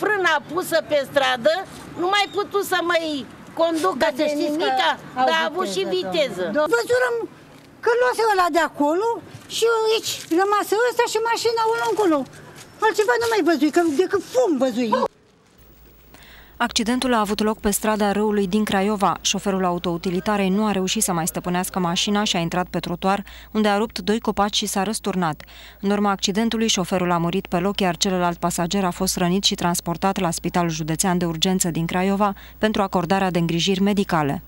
frâna pusă pe stradă, nu mai putut să mai conducă Dar să de știți nimic, că au dar a avut și viteză, viteză. domnule. Văzurăm că luase ăla de acolo și aici rămasă ăsta și mașina unul încolo. Altceva nu mai văzui, că decât fum văzui. Accidentul a avut loc pe strada râului din Craiova. Șoferul autoutilitarei nu a reușit să mai stăpânească mașina și a intrat pe trotuar, unde a rupt doi copaci și s-a răsturnat. În urma accidentului, șoferul a murit pe loc, iar celălalt pasager a fost rănit și transportat la Spitalul Județean de Urgență din Craiova pentru acordarea de îngrijiri medicale.